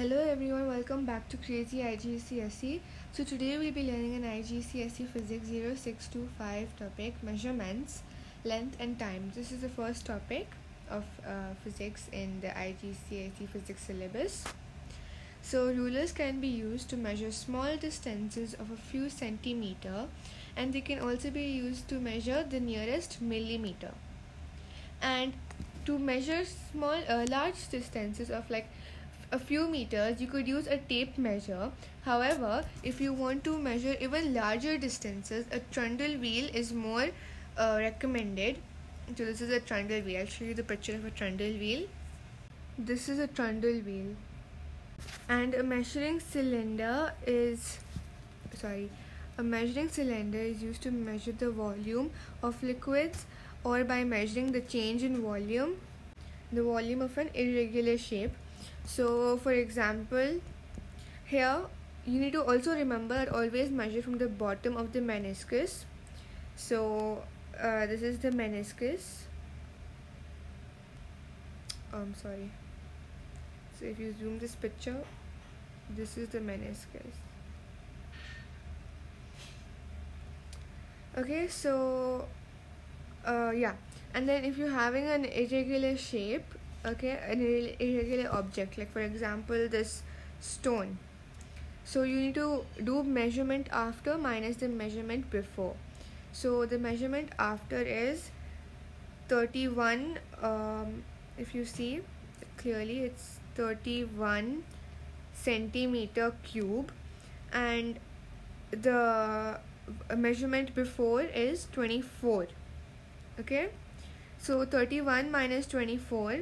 Hello everyone, welcome back to Crazy IGCSE. So today we'll be learning an IGCSE Physics 0625 topic measurements, length and time. This is the first topic of uh, physics in the IGCSE physics syllabus. So rulers can be used to measure small distances of a few centimeter and they can also be used to measure the nearest millimeter. And to measure small uh, large distances of like a few meters you could use a tape measure. However if you want to measure even larger distances a trundle wheel is more uh, recommended. So this is a trundle wheel. I'll show you the picture of a trundle wheel. This is a trundle wheel. And a measuring cylinder is sorry a measuring cylinder is used to measure the volume of liquids or by measuring the change in volume the volume of an irregular shape so for example here you need to also remember always measure from the bottom of the meniscus. So uh, this is the meniscus. Oh, I'm sorry. So if you zoom this picture this is the meniscus. Okay so uh, yeah. And then if you're having an irregular shape okay an irregular object like for example this stone. So you need to do measurement after minus the measurement before. So the measurement after is 31 um, if you see clearly it's 31 centimeter cube and the measurement before is 24 okay? So 31 minus 24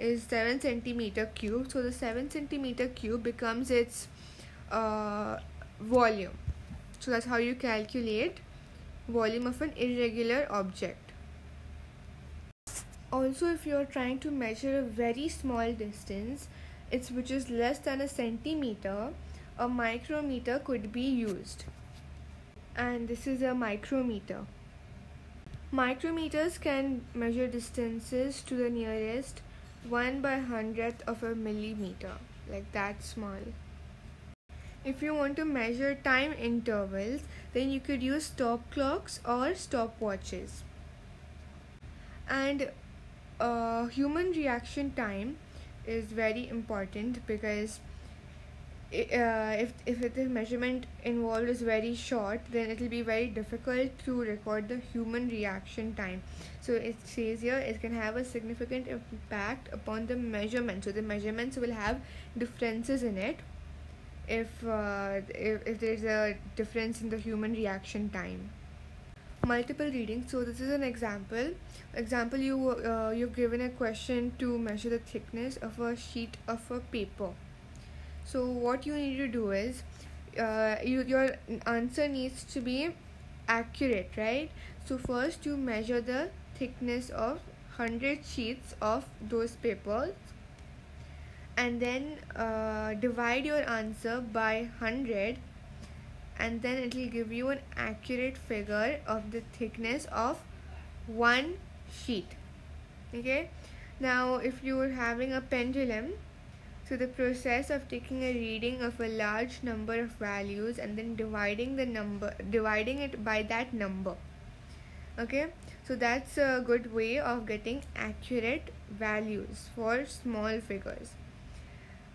is 7 centimeter cube. So the 7 centimeter cube becomes its uh, volume. So that's how you calculate volume of an irregular object. Also if you're trying to measure a very small distance it's which is less than a centimeter a micrometer could be used. And this is a micrometer. Micrometers can measure distances to the nearest 1 by hundredth of a millimeter like that small. If you want to measure time intervals then you could use stop clocks or stopwatches. And uh, human reaction time is very important because uh, if if the measurement involved is very short then it will be very difficult to record the human reaction time. So it says here it can have a significant impact upon the measurement. So the measurements will have differences in it if uh, if, if there's a difference in the human reaction time. Multiple readings. So this is an example. Example you uh, you've given a question to measure the thickness of a sheet of a paper so what you need to do is uh, you, your answer needs to be accurate right? So first you measure the thickness of 100 sheets of those papers and then uh, divide your answer by 100 and then it will give you an accurate figure of the thickness of one sheet. Okay? Now if you are having a pendulum so the process of taking a reading of a large number of values and then dividing the number dividing it by that number. Okay? So that's a good way of getting accurate values for small figures.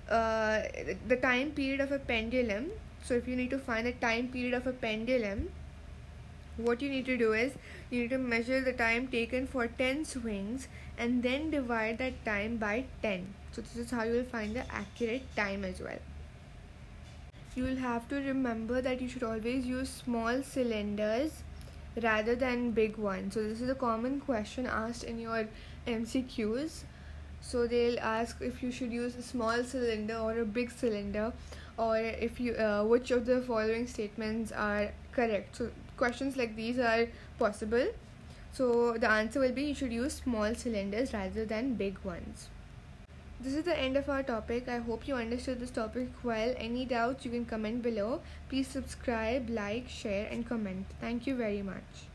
Uh, the time period of a pendulum so if you need to find the time period of a pendulum what you need to do is you need to measure the time taken for 10 swings and then divide that time by 10 so this is how you will find the accurate time as well. You will have to remember that you should always use small cylinders rather than big ones. So this is a common question asked in your mcqs so they'll ask if you should use a small cylinder or a big cylinder or if you uh, which of the following statements are correct. So questions like these are possible. So the answer will be you should use small cylinders rather than big ones. This is the end of our topic. I hope you understood this topic well. Any doubts you can comment below. Please subscribe like share and comment. Thank you very much